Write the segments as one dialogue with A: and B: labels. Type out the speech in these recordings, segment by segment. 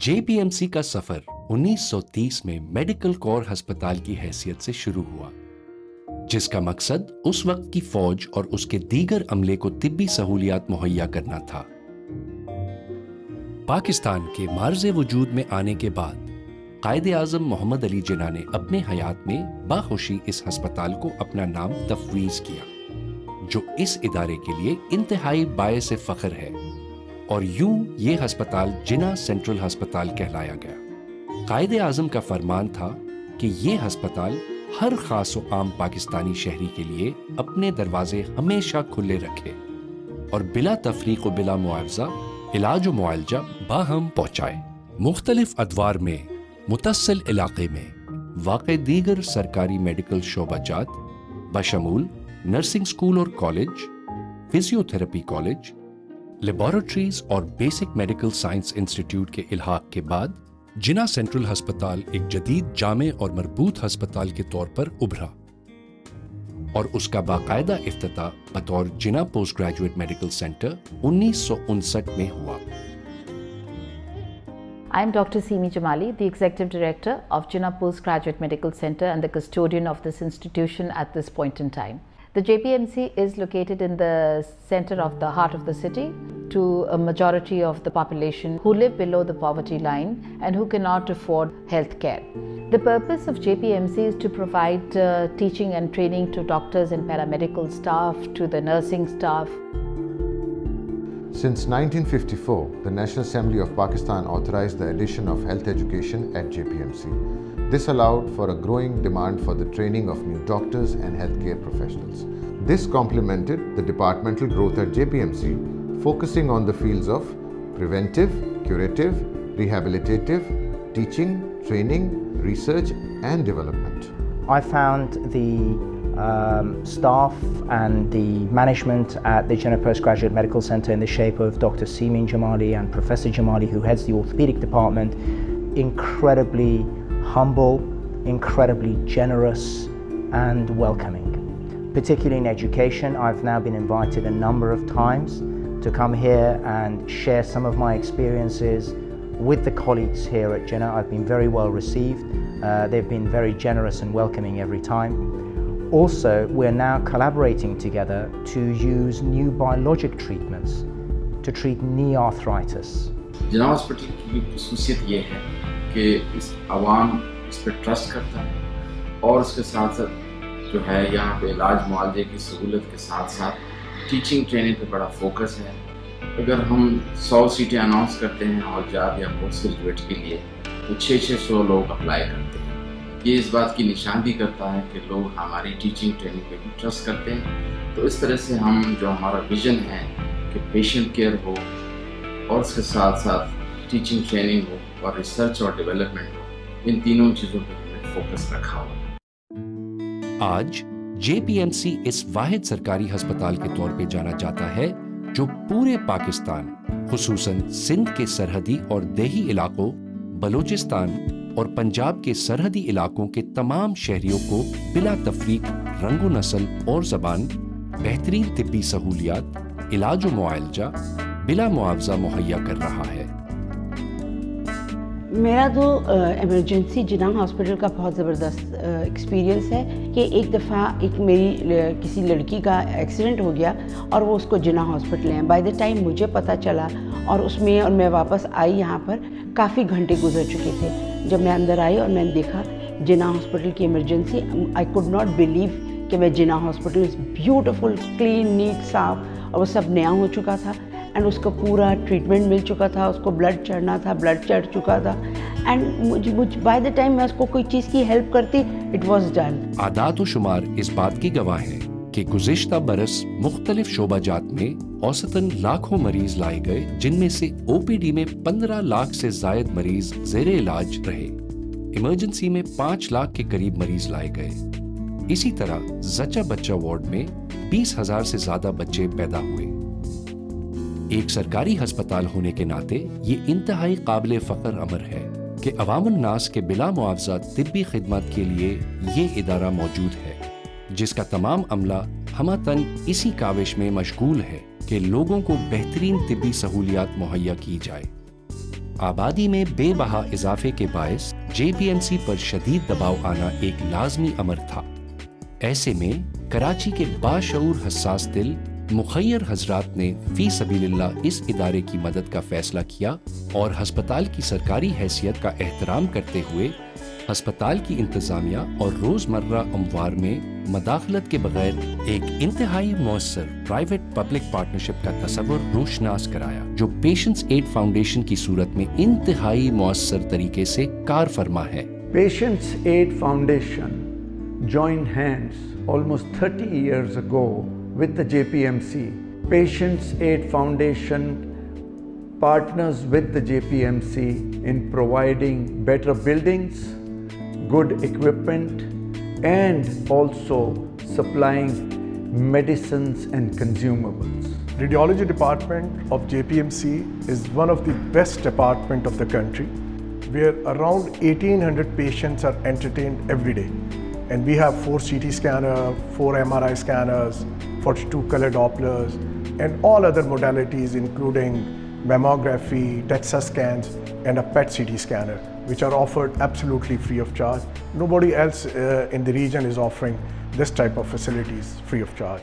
A: جے P M سی کا سفر انیس سو تیس میں میڈیکل کور ہسپتال کی حیثیت سے شروع ہوا، جس کا مقصد اس وقت کی فوج اور اس کے دیگر عملے کو طبی سہولیات مہیا کرنا تھا۔ پاکستان کے مارز وجود میں آنے کے بعد، قائد اعظم محمد علی جناح نے اپنے حیات میں باخوشی اس ہسپتال کو اپنا نام تفویض کیا، جو اس ادارے کے لیے انتہائی باعث فخر ہے۔ اور یوں یہ ہسپتال جنا سینٹرل ہسپتال کہلایا گیا۔ قائد اعظم کا فرمان تھا کہ یہ ہسپتال ہر خاص و عام پاکستانی شہری کے لیے اپنے دروازے ہمیشہ کھلے رکھے اور بلا تفریق و بلا معاوضہ، علاج و معالجہ باہم پہنچائے۔ مختلف ادوار میں، متصل علاقے میں واقع دیگر سرکاری میڈیکل شعبہ جات، بشمول نرسنگ سکول اور college physiotherapy college laboratories اور بیسک میڈیکل سائنس انسٹیٹیوٹ کے الحاق کے بعد جنا سینٹرل ہسپتال ایک جدید جامع اور مربوط ہسپتال کے طور پر ابھرا اور اس کا باقاعدہ افتتاح بطور جنا پوسٹ گریجویٹ میڈیکل سینٹر انیس سو انسٹھ میں ہوا
B: I am Dr. Simi Jamali, the Executive Director of Jinnah Postgraduate Medical Center and the custodian of this institution at this point in time. The JPMC is located in the center of the heart of the city to a majority of the population who live below the poverty line and who cannot afford health care. The purpose of JPMC is to provide uh, teaching and training to doctors and paramedical staff, to the nursing staff.
C: Since 1954, the National Assembly of Pakistan authorized the addition of health education at JPMC. This allowed for a growing demand for the training of new doctors and healthcare professionals. This complemented the departmental growth at JPMC, focusing on the fields of preventive, curative, rehabilitative, teaching, training, research and development.
D: I found the um, staff and the management at the Jinnah Postgraduate Medical Center in the shape of Dr. Seemin Jamali and Professor Jamali, who heads the orthopedic department, incredibly humble, incredibly generous, and welcoming. Particularly in education, I've now been invited a number of times to come here and share some of my experiences with the colleagues here at Jena. I've been very well received. Uh, they've been very generous and welcoming every time. Also, we're now collaborating together to use new biologic treatments to treat knee arthritis.
E: Jinnah's particular specialty کہ اس عوام اس پہ trust کرتا ہے اور اس کے ساتھ ساتھ جو ہے یہاں پہ علاج معالجے کی سہولت کے ساتھ ساتھ ٹیچنگ ٹریننگ پہ بڑا فوکس ہے۔ اگر ہم سو سیٹیں اناؤنس کرتے ہیں اور جاب یا پوسٹ گریجویٹ کے لیے تو چھ چھ سو لوگ اپلائی کرتے ہیں۔ یہ اس بات کی نشان بھی کرتا ہے کہ لوگ ہماری ٹیچنگ ٹریننگ پہ بھی ٹرسٹ کرتے ہیں۔ تو اس طرح سے ہم جو ہمارا ویژن ہے کہ پیشنٹ کیئر ہو اور اس کے ساتھ ساتھ ٹیچنگ ٹریننگ ہو اور ریسرچ اور ڈیولپمنٹ ان تینوں چیزوں پہ ہم نے فوکس رکھا ہوا
A: آج جے پی ایم سی اس واحد سرکاری ہسپتال کے طور پہ جانا جاتا ہے جو پورے پاکستان، خصوصاً سندھ کے سرحدی اور دیہی علاقوں، بلوچستان اور پنجاب کے سرحدی علاقوں کے تمام شہریوں کو بلا تفریق، رنگ و نسل اور زبان، بہترین طبی سہولیات، علاج و معالجہ بلا معاوضہ مہیا کر رہا ہے۔
F: میرا تو ایمرجنسی جناح ہاسپٹل کا بہت زبردست ایکسپیرینس ہے کہ ایک دفعہ ایک میری کسی لڑکی کا ایکسیڈنٹ ہو گیا اور وہ اس کو جناح ہاسپٹل ہیں بائی دا ٹائم مجھے پتہ چلا اور اس میں، اور میں واپس آئی یہاں پر، کافی گھنٹے گزر چکے تھے۔ جب میں اندر آئی اور میں نے دیکھا جناح ہاسپٹل کی emergency I could not believe کہ میں Jinnah hospital is beautiful clean neat صاف اور وہ سب نیا ہو چکا تھا۔ اینڈ اس کو پورا ٹریٹمنٹ مل چکا تھا، اس کو بلڈ چڑھنا تھا بلڈ چڑھ چکا تھا۔ اینڈ مجھ مجھ بائی دا ٹائم میں اس کو کوئی چیز کی ہیلپ کرتی اٹ واز ڈن
A: عادات و شمار اس بات کی گواہ ہیں کہ گزشتہ برس مختلف شعبہ جات میں اوسطاً لاکھوں مریض لائے گئے، جن میں سے او پی ڈی میں پندرہ لاکھ سے زائد مریض زیر علاج رہے۔ ایمرجنسی میں پانچ لاکھ کے قریب مریض لائے گئے۔ اسی طرح زچہ بچہ وارڈ میں بیس ہزار سے زیادہ بچے پیدا ہوئے۔ ایک سرکاری ہسپتال ہونے کے ناطے یہ انتہائی قابل فخر امر ہے کہ عوام الناس کے بلا معاوضہ طبی خدمات کے لیے یہ ادارہ موجود ہے، جس کا تمام عملہ ہمہ تن اسی کاوش میں مشغول ہے کہ لوگوں کو بہترین طبی سہولیات مہیا کی جائے۔ آبادی میں بے بہا اضافے کے باعث جے پی ایم سی پر شدید دباؤ آنا ایک لازمی امر تھا۔ ایسے میں کراچی کے باشعور حساس دل مخیر حضرات نے فی سبیل اللہ اس ادارے کی مدد کا فیصلہ کیا اور ہسپتال کی سرکاری حیثیت کا احترام کرتے ہوئے ہسپتال کی انتظامیہ اور روزمرہ اموار میں مداخلت کے بغیر ایک انتہائی مؤثر پرائیویٹ پبلک پارٹنرشپ کا تصور روشناس کرایا، جو پیشنٹس ایڈ فاؤنڈیشن کی صورت میں انتہائی مؤثر طریقے سے کار فرما ہے۔
G: Patients aid foundation joined hands almost 30 years ago with the JPMC. Patients Aid Foundation partners with the JPMC in providing better buildings, good equipment, and also supplying medicines and consumables.
H: Radiology department of JPMC is one of the best department of the country where around 1800 patients are entertained every day. And we have 4 CT scanners, 4 MRI scanners, 42 color Dopplers, and all other modalities including mammography, DEXA scans, and a PET CT scanner, which are offered absolutely free of charge. Nobody else uh, in the region is offering this type of facilities free of charge.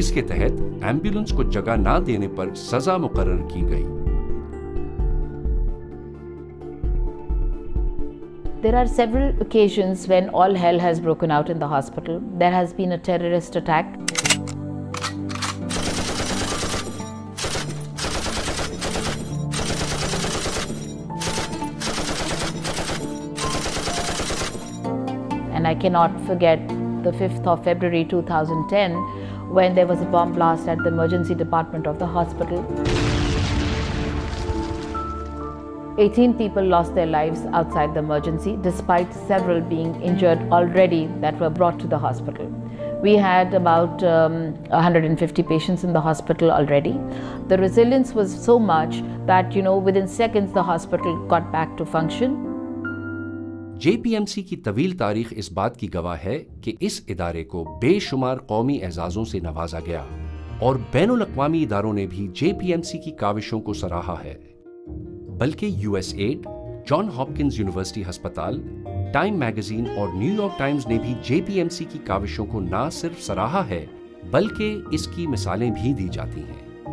A: کلیدی کردار ادا کیا جس کے تحت ambulance کو جگہ نہ دینے پر سزا مقرر کی گئی
B: There are several occasions when all hell has broken out in the hospital. There has been a terrorist attack. And I cannot forget the 5th of February 2010 when there was a bomb blast at the emergency department of the hospital. 18 people lost their lives outside the emergency, despite several being injured already that were brought to the hospital. We had about um, 150 patients in the hospital already. The resilience was so much that, you know, within seconds the hospital got back to function.
A: J P M C کی طویل تاریخ اس بات کی گواہ ہے کہ اس ادارے کو بے شمار قومی اعزازوں سے نوازا گیا اور بین الاقوامی اداروں نے بھی جے پی ایم سی کی کاوشوں کو سراہا ہے۔ بلکہ U S aid, John Hopkins university ہسپتال، ٹائم میگزین اور نیو یارک ٹائمز نے بھی جے پی ایم سی کی کاوشوں کو نہ صرف سراہا ہے، بلکہ اس کی مثالیں بھی دی جاتی ہیں۔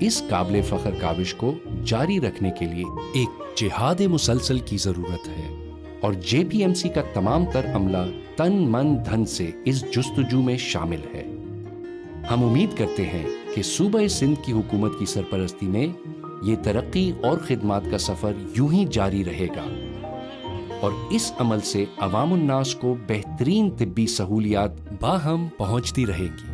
A: اس قابل فخر کاوش کو جاری رکھنے کے لیے ایک جہاد مسلسل کی ضرورت ہے۔ اور جے پی ایم سی کا تمام تر عملہ تن من دھن سے اس جستجو میں شامل ہے۔ ہم امید کرتے ہیں کہ صوبہ سندھ کی حکومت کی سرپرستی میں یہ ترقی اور خدمات کا سفر یوں ہی جاری رہے گا۔ اور اس عمل سے عوام الناس کو بہترین طبی سہولیات باہم پہنچتی رہے گی۔